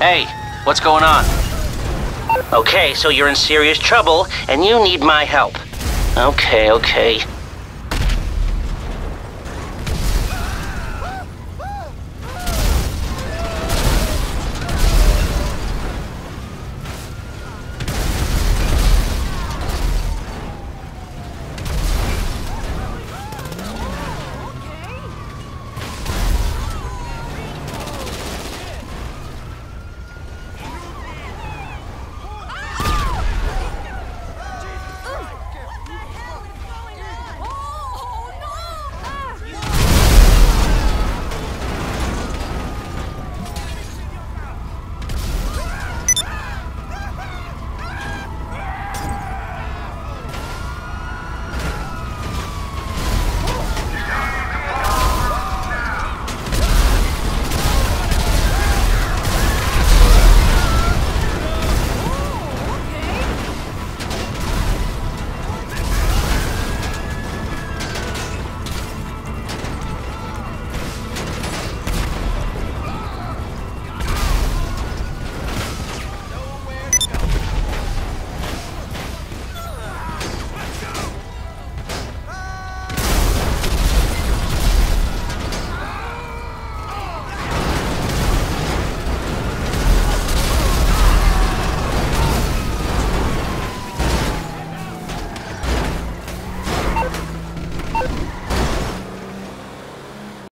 Hey, What's going on? Okay, so you're in serious trouble, and you need my help. Okay, okay.